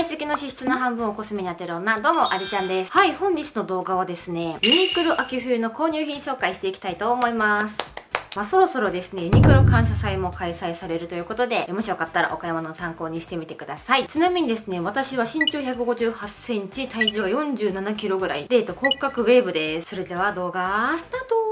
毎月の支出の半分をコスメに当てる女、どうも、ありちゃんです。はい、本日の動画はですね、ユニクロ秋冬の購入品紹介していきたいと思います。まあ、そろそろですね、ユニクロ感謝祭も開催されるということで、もしよかったらお買い物の参考にしてみてください。ちなみにですね、私は身長158センチ、体重が47キロぐらい、デート骨格ウェーブです。それでは動画、スタート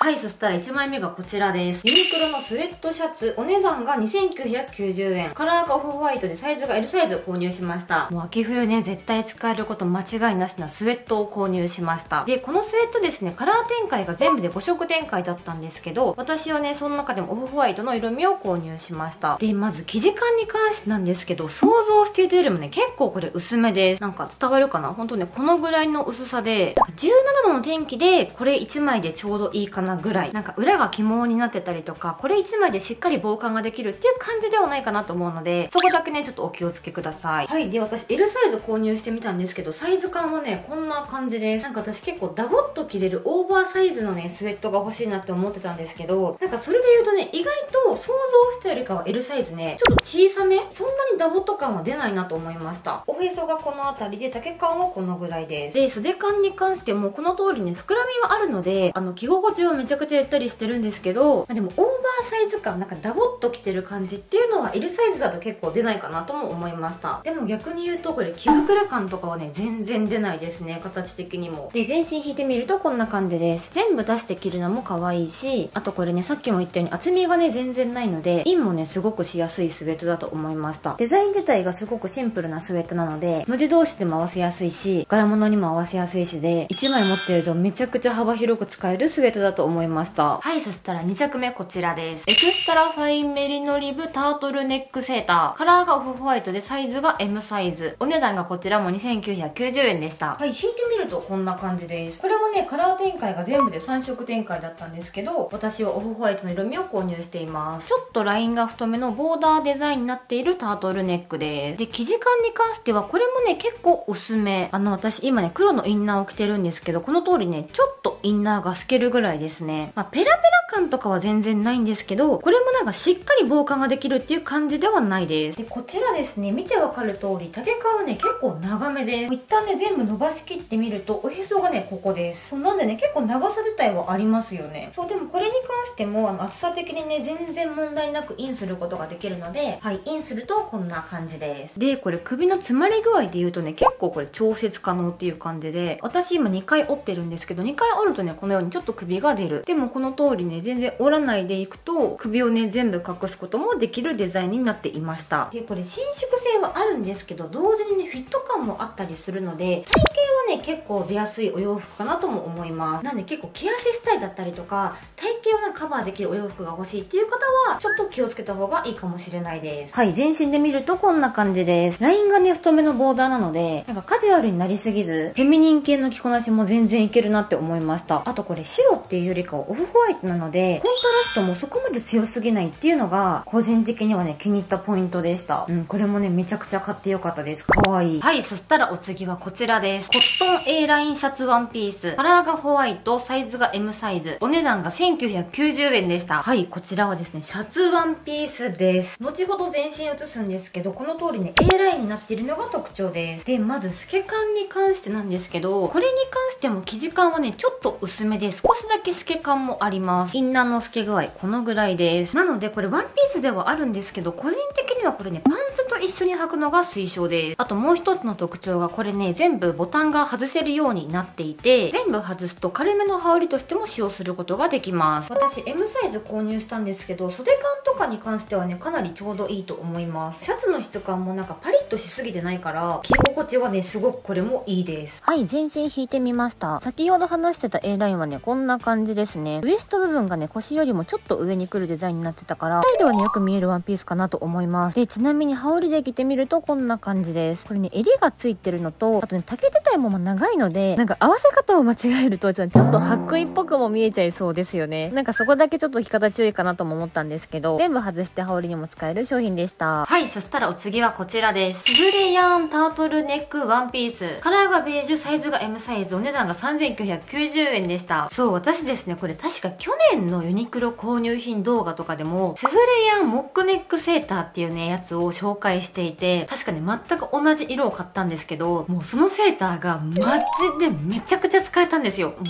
はい、そしたら1枚目がこちらです。ユニクロのスウェットシャツ、お値段が2990円。カラーがオフホワイトでサイズが L サイズ購入しました。もう秋冬ね、絶対使えること間違いなしなスウェットを購入しました。で、このスウェットですね、カラー展開が全部で5色展開だったんですけど、私はね、その中でもオフホワイトの色味を購入しました。で、まず生地感に関してなんですけど、想像していたよりもね、結構これ薄めです。なんか伝わるかな？ほんとね、このぐらいの薄さで、なんか17度の天気で、これ1枚でちょうどいいかななぐらい。なんか裏が起毛になってたりとかこれ1枚でしっかり防寒ができるっていう感じではないかなと思うのでそこだけねちょっとお気をつけください。はい。で私 L サイズ購入してみたんですけどサイズ感はねこんな感じです。なんか私結構ダボっと着れるオーバーサイズのねスウェットが欲しいなって思ってたんですけどなんかそれで言うとね意外と想像したよりかは L サイズねちょっと小さめそんなにダボっと感は出ないなと思いました。おへそがこの辺りで丈感はこのぐらいです。で袖感に関してもこの通りね膨らみはあるのであの着心地はめちゃくちゃゆったりしてるんですけど、まあ、でもオーバーサイズ感なんかダボっと着てる感じっていうのは L サイズだと結構出ないかなとも思いました。でも逆に言うとこれ着膨れ感とかはね全然出ないですね形的にも。で全身引いてみるとこんな感じです。全部出して着るのも可愛いしあとこれねさっきも言ったように厚みがね全然ないのでインもねすごくしやすいスウェットだと思いました。デザイン自体がすごくシンプルなスウェットなので無地同士でも合わせやすいし柄物にも合わせやすいしで1枚持ってるとめちゃくちゃ幅広く使えるスウェットだと思いましたはいそしたら2着目こちらです。エクストラファインメリノリブタートルネックセーター。カラーがオフホワイトでサイズが M サイズ。お値段がこちらも2990円でした。はい、引いてみるとこんな感じです。これもね、カラー展開が全部で3色展開だったんですけど、私はオフホワイトの色味を購入しています。ちょっとラインが太めのボーダーデザインになっているタートルネックです。で、生地感に関してはこれもね、結構薄め。あの、私今ね、黒のインナーを着てるんですけど、この通りね、ちょっとインナーが透けるぐらいですね。まあ、ペラペラ感とかは全然ないんですけど、これもなんかしっかり防寒ができるっていう感じではないです。で、こちらですね、見てわかる通り、丈感はね、結構長めです。一旦ね、全部伸ばしきってみると、おへそがね、ここです。なんでね、結構長さ自体はありますよね。そう、でもこれに関しても、あの、厚さ的にね、全然問題なくインすることができるので、はい、インするとこんな感じです。で、これ首の詰まり具合で言うとね、結構これ調節可能っていう感じで、私今2回折ってるんですけど、2回折るとね、このようにちょっと首が出る。でもこの通りね、全然折らないでいくと首をね全部隠すこともできるデザインになっていましたでこれ伸縮性はあるんですけど同時にねフィット感もあったりするので体型はね結構出やすいお洋服かなとも思います。なんで結構着痩せしたいだったりとか体型をカバーできるお洋服が欲しいっていう方はちょっと気をつけた方がいいかもしれないです。はい全身で見るとこんな感じです。ラインがね太めのボーダーなのでなんかカジュアルになりすぎずフェミニン系の着こなしも全然いけるなって思いました。あとこれ白っていうよりかはオフホワイトなのでコントラストもそこまで強すぎないっていうのが個人的にはね気に入ったポイントでした。うんこれもねめちゃくちゃ買ってよかったです。かわいい。はいそしたらお次はこちらですコットン A ラインシャツワンピース。カラーがホワイトサイズが M サイズ。お値段が1990円でした。はいこちらはですねシャツワンピースです。後ほど全身写すんですけどこの通りね A ラインになっているのが特徴です。でまず透け感に関してなんですけどこれに関しても生地感はねちょっと薄めで少しだけ透け感もあります。インナーの透け具合このぐらいです。なのでこれワンピースではあるんですけど個人的にはこれねパンツと一緒に履くのが推奨です。あともう一つの特徴がこれね全部ボタンが外せるようになっていて全部外すと軽めの羽織としても使用することができます。私 M サイズ購入したんですけど袖感とかに関してはねかなりちょうどいいと思います。シャツの質感もなんかパリッとしすぎてないから着心地はねすごくこれもいいです。はい全身引いてみました。先ほど話してた A ラインはねこんな感じですね。ウエスト部分がね腰よりもちょっと上に来るデザインになってたからサイドはねよく見えるワンピースかなと思います。でちなみに羽織で着てみるとこんな感じです。これね襟がついてるのとあとね丈自体もも長いので、なんか合わせ方を間違えると、ちょっと白衣っぽくも見えちゃいそうですよね。なんかそこだけちょっと着方注意かなとも思ったんですけど、全部外して羽織にも使える商品でした。はい、そしたらお次はこちらです。スブレヤンタートルネックワンピース。カラーがベージュ、サイズが M サイズ、お値段が3990円でした。そう、私ですね、これ確か去年のユニクロ購入品動画とかでも、スフレヤンモックネックセーターっていうね、やつを紹介していて、確かね、全く同じ色を買ったんですけど、もうそのセーターがマジでめちゃくちゃ使えたんですよ。もう3000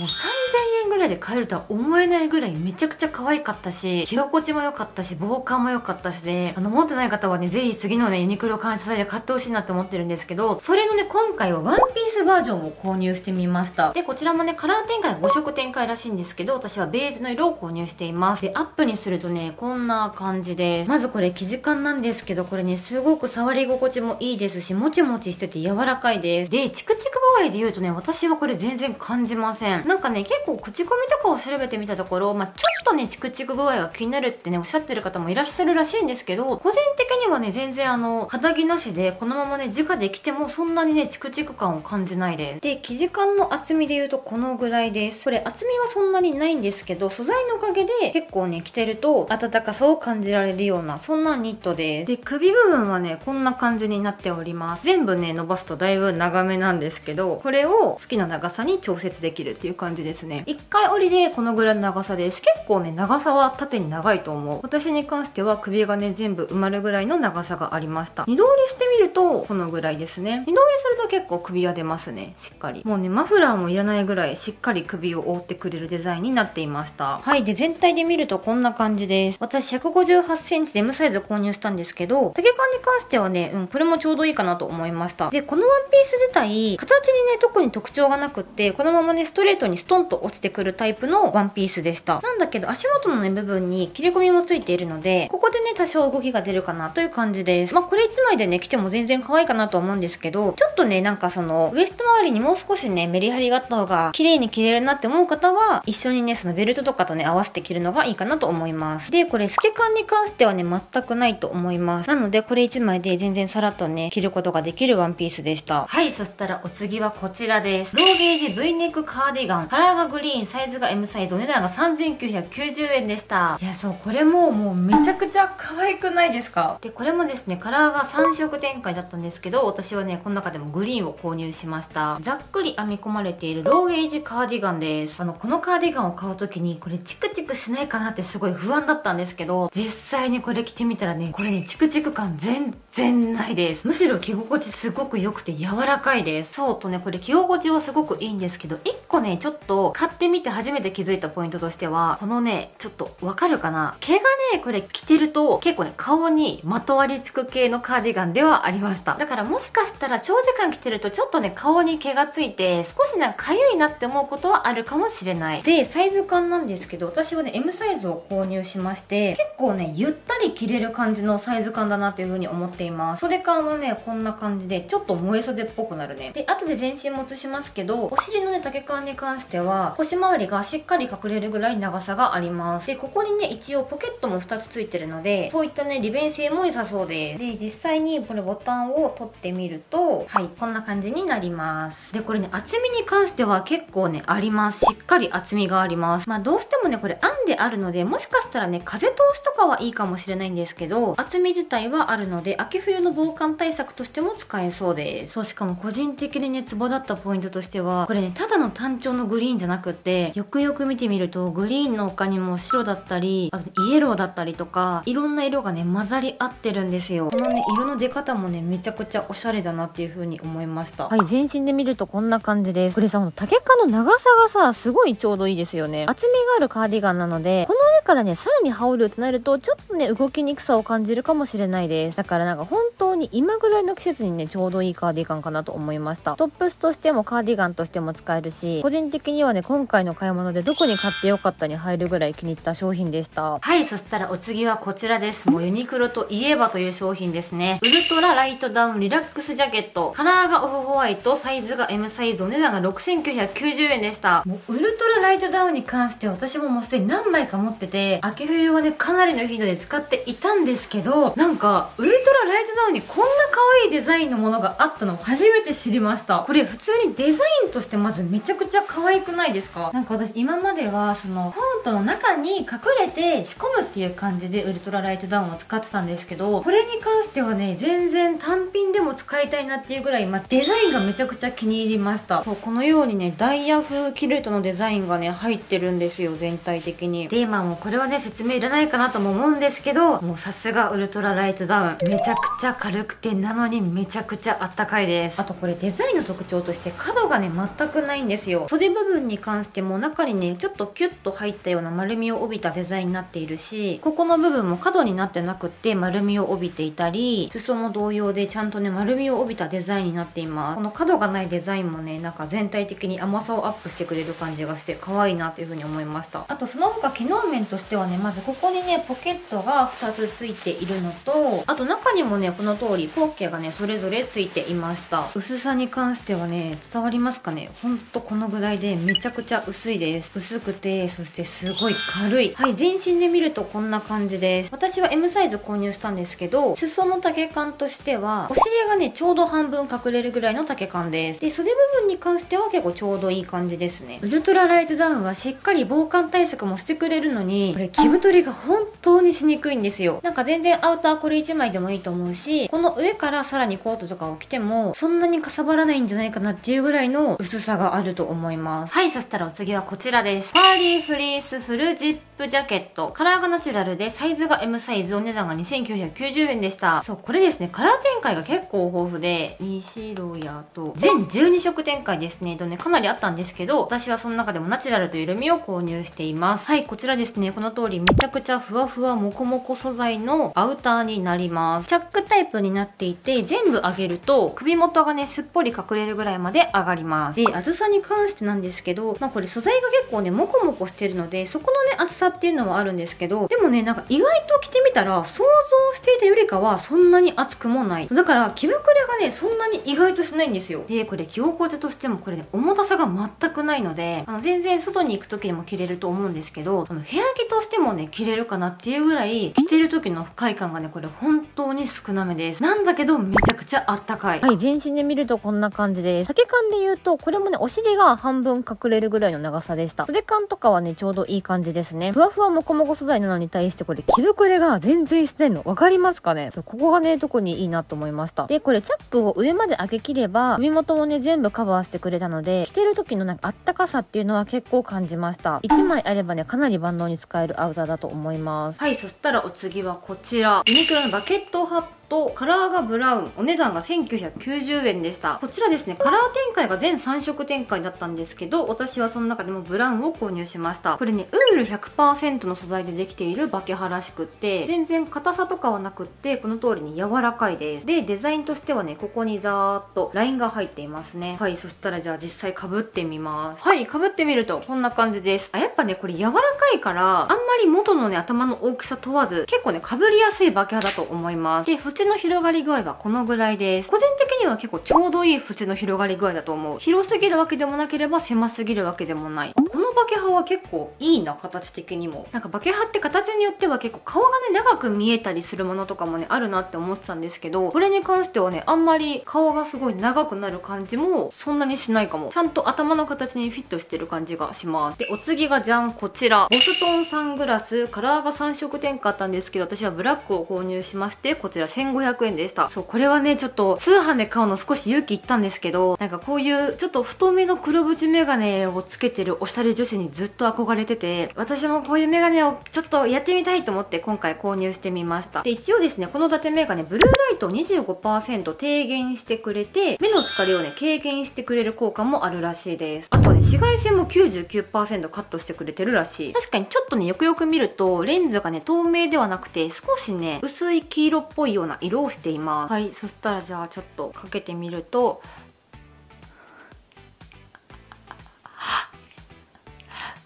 円ぐらいで買えるとは思えないぐらいめちゃくちゃ可愛かったし、着心地も良かったし、防寒も良かったしで、あの、持ってない方はね、ぜひ次のね、ユニクロ感謝祭で買ってほしいなって思ってるんですけど、それのね、今回はワンピースバージョンを購入してみました。で、こちらもね、カラー展開が5色展開らしいんですけど、私はベージュの色を購入しています。で、アップにするとね、こんな感じです。まずこれ生地感なんですけど、これね、すごく触り心地もいいですし、もちもちしてて柔らかいです。で、チクチク具合で言うとね、私はこれ全然感じません。なんかね、結構口コミとかを調べてみたところ、まあ、ちょっとね、チクチク具合が気になるってね、おっしゃってる方もいらっしゃるらしいんですけど、個人的にはね、全然あの、肌着なしで、このままね、直で着てもそんなにね、チクチク感を感じないです。で、生地感の厚みで言うとこのぐらいです。これ厚みはそんなにないんですけど、素材のおかげで結構ね、着てると暖かさを感じられるような、そんなニットです。で、首部分はね、こんな感じになっております。全部ね、伸ばすとだいぶ長めなんですけど、これを好きな長さに調節できるっていう感じですね。1回折りでこのぐらいの長さです。結構ね、長さは縦に長いと思う。私に関しては首がね、全部埋まるぐらいの長さがありました。二度折りしてみると、このぐらいですね。二度折りすると結構首は出ますね。しっかり。もうね、マフラーもいらないぐらいしっかり首を覆ってくれるデザインになっていました。はい。で、全体で見るとこんな感じです。私158センチで M サイズ購入したんですけど、丈感に関してはね、うん、これもちょうどいいかなと思いました。で、このワンピース自体、形にね、特に特徴がなくって、このままね、ストレートにストンと落ちてくるタイプのワンピースでした。なんだけど、足元のね、部分に切り込みもついているので、ここでね、多少動きが出るかなという感じです。まあ、これ1枚でね、着ても全然可愛いかなと思うんですけど、ちょっとね、なんかその、ウエスト周りにもう少しね、メリハリがあった方が綺麗に着れるなって思う方は、一緒にね、そのベルトとかとね、合わせて着るのがいいかなと思います。で、これ透け感に関してはね、全くないと思います。なので、これ1枚で全然さらっとね、着ることができるワンピースでした。はい、そしたらお次はこちらです。ローゲージ V ネックカーディガン。カラーがグリーン、サイズが M サイズ、お値段が3990円でした。いや、そう、これももうめちゃくちゃ可愛くないですか？で、これもですね、カラーが3色展開だったんですけど、私はね、この中でもグリーンを購入しました。ざっくり編み込まれているローゲージカーディガンです。あの、このカーディガンを買う時に、これチクチクしないかなってすごい不安だったんですけど、実際にこれ着てみたらね、これね、チクチク感全然ないです。むしろ着心地すごく良くて柔らかいです。そうとね、これ着心地はすごくいいんですけど、1個ね、ちょっと買ってみ見て初めて気づいたポイントとしては、このね、ちょっとわかるかな？毛がね、これ着てると結構ね、顔にまとわりつく系のカーディガンではありました。だからもしかしたら長時間着てるとちょっとね、顔に毛がついて少しなんか痒いなって思うことはあるかもしれない。で、サイズ感なんですけど、私はね、M サイズを購入しまして、結構ね、ゆったり着れる感じのサイズ感だなっていう風に思っています。袖感はね、こんな感じで、ちょっと萌え袖っぽくなるね。で、後で全身も映しますけど、お尻のね、丈感に関しては、腰回周りがしっかり隠れるぐらい長さがあります。で、ここにね、一応ポケットも2つついてるので、そういったね、利便性も良さそうです。で、実際にこれボタンを取ってみると、はい、こんな感じになります。で、これね、厚みに関しては結構ね、あります。しっかり厚みがあります。まあ、どうしてもね、これ編んであるので、もしかしたらね、風通しとかはいいかもしれないんですけど、厚み自体はあるので、秋冬の防寒対策としても使えそうです。そう、しかも個人的にね、ツボだったポイントとしては、これね、ただの単調のグリーンじゃなくっよくよく見てみると、グリーンの他にも白だったり、あとイエローだったりとか、いろんな色がね、混ざり合ってるんですよ。このね、色の出方もね、めちゃくちゃおしゃれだなっていう風に思いました。はい、全身で見るとこんな感じです。これさ、竹かの長さがさ、すごいちょうどいいですよね。厚みがあるカーディガンなので、この上からね、さらに羽織るとなると、ちょっとね、動きにくさを感じるかもしれないです。だからなんか本当に今ぐらいの季節にね、ちょうどいいカーディガンかなと思いました。トップスとしてもカーディガンとしても使えるし、個人的にはね、今回のの買い物でどこに買ってよかったに入るぐらい気に入った商品でした。はい、そしたらお次はこちらです。もうユニクロといえばという商品ですね。ウルトラライトダウンリラックスジャケット。カラーがオフホワイト、サイズが M サイズ、お値段が6990円でした。もうウルトラライトダウンに関して私ももうすでに何枚か持ってて、秋冬はね、かなりの頻度で使っていたんですけど、なんか、ウルトラライトダウンにこんな可愛いデザインのものがあったの初めて知りましたこれ普通にデザインとしてまずめちゃくちゃ可愛くないですか？なんか私今まではそのフォントの中に隠れて仕込むっていう感じでウルトラライトダウンを使ってたんですけどこれに関してはね全然単品でも使いたいなっていうぐらい、まあ、デザインがめちゃくちゃ気に入りました。そうこのようにねダイヤ風キルトのデザインがね入ってるんですよ全体的に。でまあもうこれはね説明いらないかなとも思うんですけどもうさすがウルトラライトダウン。めちゃくちゃ軽くてなのにめちゃくちゃあったかいです。あとこれデザインの特徴として角がね全くないんですよ。袖部分に関しても中にねちょっとキュッと入ったような丸みを帯びたデザインになっているしここの部分も角になってなくって丸みを帯びていたり裾も同様でちゃんとね丸みを帯びたデザインになっています。この角がないデザインもねなんか全体的に甘さをアップしてくれる感じがして可愛いなというふうに思いました。あとその他機能面としてはねまずここにねポケットが2つついているのとあと中にもねこの通りポッケがねそれぞれついていました。薄さに関してはね伝わりますかね？ほんとこのぐらいでめちゃくちゃ薄いです。薄くてそしてすごい軽い。はい全身で見るとこんな感じです。私は M サイズ購入したんですけど裾の丈感としてはお尻がねちょうど半分隠れるぐらいの丈感です。で袖部分に関しては結構ちょうどいい感じですね。ウルトラライトダウンはしっかり防寒対策もしてくれるのにこれ着太りが本当にしにくいんですよ。なんか全然アウターこれ1枚でもいいと思うしこの上からさらにコートとかを着てもそんなにかさばらないんじゃないかなっていうぐらいの薄さがあると思います。はいそしたらお次はこちらです。パーリーフリースフルジップジャケット。カラーがナチュラルでサイズが M サイズ。お値段が2990円でした。そうこれですね。カラー展開が結構豊富で2白やと全12色展開ですね。とねかなりあったんですけど私はその中でもナチュラルという色味を購入しています。はいこちらですね。この通りめちゃくちゃふわふわもこもこ素材のアウターになります。チャックタイプになっていて全部上げると首元がねすっぽり隠れるぐらいまで上がります。で厚さに関してなんですけどまあこれ素材が結構ねもこもこしてるのでそこのね厚さっていうのはあるんですけどでもねなんか意外と着てみたら想像していたよりかはそんなに厚くもない。だから着膨れがねそんなに意外としないんですよ。でこれ着心地としてもこれね重たさが全くないのであの全然外に行く時でも着れると思うんですけどその部屋着としてもね着れるかなっていうぐらい着てる時の不快感がねこれ本当に少なめです。なんだけどめちゃくちゃあったかい。はい全身で見るとこんな感じです。丈感で言うとこれもねお尻が半分隠れるぐらいの長さでした。袖感とかはねちょうどいい感じですね。ふわふわもこもこ素材なのに対してこれ着膨れが全然してんの。分かりますかね？ここがね特にいいなと思いました。でこれチャックを上まで開けきれば首元もね全部カバーしてくれたので着てる時のなんかあったかさっていうのは結構感じました。1枚あればねかなり万能に使えるアウターだと思います。はいそしたらお次はこちら。ユニクロのバケットハットとカラーがブラウンお値段が1990円でした。こちらですねカラー展開が全3色展開だったんですけど私はその中でもブラウンを購入しました。これねウール100%の素材でできているバケハらしくって全然硬さとかはなくってこの通りに柔らかいです。でデザインとしてはねここにザーッとラインが入っていますね。はいそしたらじゃあ実際かぶってみます。はいかぶってみるとこんな感じです。あやっぱねこれ柔らかいからあんまり元のね頭の大きさ問わず結構ねかぶりやすいバケハだと思います。で縁の広がり具合はこのぐらいです。個人的には結構ちょうどいい縁の広がり具合だと思う。広すぎるわけでもなければ狭すぎるわけでもない。このバケハは結構いいな形的にも。なんかバケハって形によっては結構顔がね長く見えたりするものとかもねあるなって思ってたんですけどこれに関してはねあんまり顔がすごい長くなる感じもそんなにしないかも。ちゃんと頭の形にフィットしてる感じがします。でお次がじゃんこちら。ボストンサングラスカラーが3色点かあったんですけど私はブラックを購入しましてこちら1000 1500円でした。そうこれはねちょっと通販で買うの少し勇気いったんですけどなんかこういうちょっと太めの黒縁メガネをつけてるおしゃれ女子にずっと憧れてて私もこういうメガネをちょっとやってみたいと思って今回購入してみました。で一応ですねこの伊達メガネブルーライトを25%低減してくれて目の疲れをね軽減してくれる効果もあるらしいです。紫外線も99%カットしてくれてるらしい。確かにちょっとねよくよく見るとレンズがね透明ではなくて少しね薄い黄色っぽいような色をしています。はいそしたらじゃあちょっとかけてみると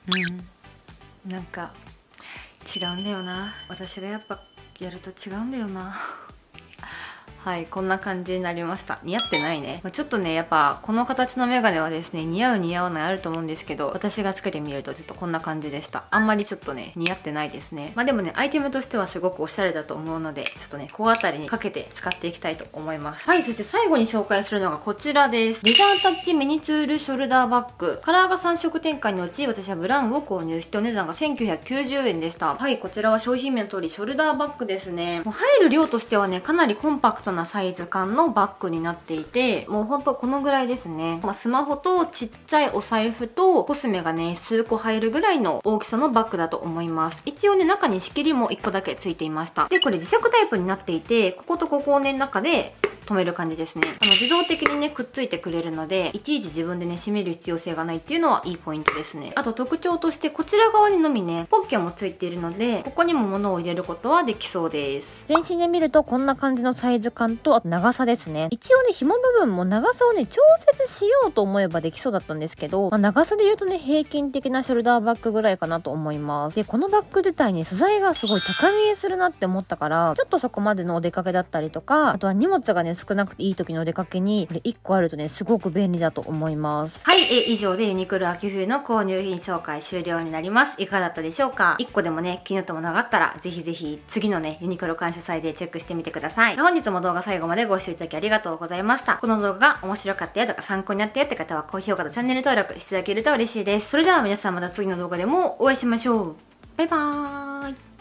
うん。なんか違うんだよな。私がやっぱやると違うんだよなはいこんな感じになりました。似合ってないね、まあ、ちょっとねやっぱこの形のメガネはですね似合う似合わないあると思うんですけど私がつけてみるとちょっとこんな感じでした。あんまりちょっとね似合ってないですね。まあでもねアイテムとしてはすごくおしゃれだと思うのでちょっとねこうあたりにかけて使っていきたいと思います。はいそして最後に紹介するのがこちらです。レザータッチミニツールショルダーバッグ。カラーが3色展開のうち私はブラウンを購入してお値段が1990円でした。はいこちらは商品名の通りショルダーバッグですね。もう入る量としてはねかなりコンパクトなサイズ感のバッグになっていてもうほんとこのぐらいですね、まあ、スマホとちっちゃいお財布とコスメがね数個入るぐらいの大きさのバッグだと思います一応ね中に仕切りも1個だけついていましたでこれ磁石タイプになっていてこことここをね中で止める感じですね。あの、自動的にね、くっついてくれるので、いちいち自分でね、閉める必要性がないっていうのはいいポイントですね。あと特徴として、こちら側にのみね、ポッケもついているので、ここにも物を入れることはできそうです。全身で見ると、こんな感じのサイズ感と、あと長さですね。一応ね、紐部分も長さをね、調節しようと思えばできそうだったんですけど、まあ、長さで言うとね、平均的なショルダーバッグぐらいかなと思います。で、このバッグ自体に素材がすごい高見えするなって思ったから、ちょっとそこまでのお出かけだったりとか、あとは荷物がね、少なくていい時のお出かけに、これ1個あるとね、すごく便利だと思います。はい、え、以上でユニクロ秋冬の購入品紹介終了になります。いかがだったでしょうか ?1 個でもね、気になったものがあったら、ぜひぜひ次のね、ユニクロ感謝祭でチェックしてみてください。本日も動画最後までご視聴いただきありがとうございました。この動画が面白かったよとか参考になったよって方は、高評価とチャンネル登録していただけると嬉しいです。それでは皆さんまた次の動画でもお会いしましょう。バイバーイ。